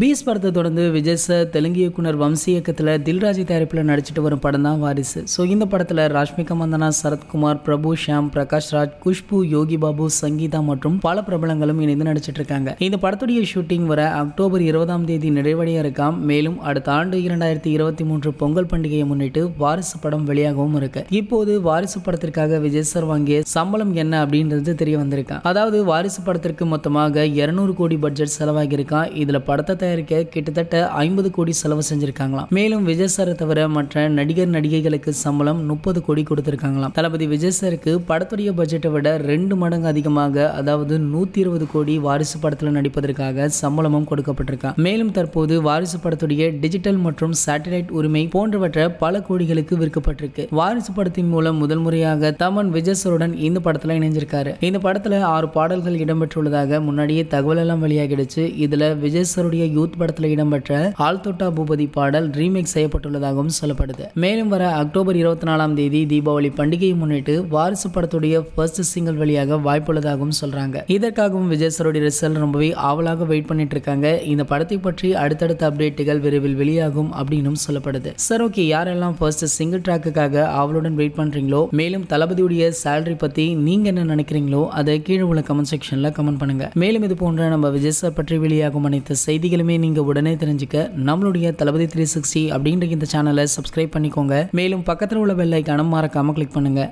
Piece படத்தை தொடர்ந்து Vijay sir Telugu இயக்குனர் வம்சி இயக்கத்தில் தில்ராஜ் தயாரிப்பில் நடிச்சிட்டு வரும் படம் தான் வாரிசு. ஸோ இந்த படத்தில் ராஷ்மிகா மந்தனா சரத்குமார் பிரபு ஷியாம் பிரகாஷ் ராஜ் குஷ்பு யோகி பாபு சங்கீதா மற்றும் பல பிரபலங்களும் இணைந்து நடிச்சிட்டு இருக்காங்க. இந்த படத்துடைய ஷூட்டிங் வர அக்டோபர் இருபதாம் தேதி நிறைவடைய இருக்காம். மேலும் அடுத்த ஆண்டு இரண்டாயிரத்தி இருபத்தி மூன்று பொங்கல் பண்டிகையை முன்னிட்டு வாரிசு படம் வெளியாகவும் இருக்கு. இப்போது வாரிசு படத்திற்காக விஜய் சார் வாங்கிய சம்பளம் என்ன அப்படின்றது தெரிய வந்திருக்கான் அதாவது வாரிசு படத்திற்கு மொத்தமாக இருநூறு கோடி பட்ஜெட் செலவாகியிருக்கான் இதில் படத்தை தயாரிக்க கிட்டத்தட்ட ஐம்பது கோடி செலவு செஞ்சிருக்காங்களாம். மேலும் விஜய் சாரை தவிர மற்ற நடிகர் நடிகைகளுக்கு சம்பளம் முப்பது கோடி கொடுத்திருக்காங்களாம். தளபதி விஜய் சாருக்கு படத்துடைய பட்ஜெட்டை விட ரெண்டு மடங்கு அதிகமாக அதாவது நூத்தி இருபது கோடி வாரிசு படத்தில் நடிப்பதற்காக சம்பளமும் கொடுக்கப்பட்டிருக்கான் மேலும் தற்போது வாரிசு படத்துடைய டிஜிட்டல் மற்றும் சேட்டலைட் உரிமை போன்றவற்றை பல கோடிகளுக்கு விற்கப்பட்டிருக்கு. வாரிசு படத்தின் மூலம் முதல் முறையாக தமன் விஜய் சருடன் இந்த படத்துல இணைஞ்சிருக்காரு. இந்த படத்துல ஆறு பாடல்கள் இடம்பெற்றுள்ளதாக முன்னாடியே தகவல் எல்லாம் வெளியாகிடுச்சு. இதுல விஜய் சருடைய யூத் படத்தில் இடம்பெற்ற ஆல்தோட்டா பூபதி பாடல் ரீமேக் செய்யப்பட்டுள்ளதாகவும் சொல்லப்படுது. மேலும் வர அக்டோபர் இருபத்தி நாலாம் தேதி தீபாவளி பண்டிகையை முன்னிட்டு வாரிசு படத்துடைய ஃபர்ஸ்ட் சிங்கிள் வழியாக வாய்ப்புள்ளதாகவும் சொல்றாங்க. இதற்காகவும் விஜய் சாருடைய ரிசல்ட் ரொம்பவே ஆவலாக வெயிட் பண்ணிட்டு இருக்காங்க. இந்த படத்தை பற்றி அடுத்தடுத்த அப்டேட்டுகள் விரைவில் வெளியாகும் அப்படின்னும் சொல்லப்படுது. சார் ஓகே யாரெல்லாம் ஃபர்ஸ்ட் சிங்கிள் ட்ராக்குக்காக ஆவலுடன் வெயிட் பண்றீங்களோ மேலும் தளபதியுடைய சேலரி பத்தி நீங்க என்ன நினைக்கிறீங்களோ அதை கீழே உள்ள கமெண்ட் செக்ஷன்ல கமெண்ட் பண்ணுங்க. மேலும் இது போன்ற நம்ம விஜய் சார் பற்றி வெளியாகும் அனைத்து செய்திகளுமே நீங்க உடனே தெரிஞ்சுக்க. நம்மளுடைய தளபதி த்ரீ சிக்ஸ்டி அப்படின்ற இந்த சேனலை சப்ஸ்கிரைப் பண்ணிக்கோங்க. மேலும் பக்கத்தில் உள்ள பெல் ஐக்கானும் மறக்காமல் கிளிக் பண்ணுங்க.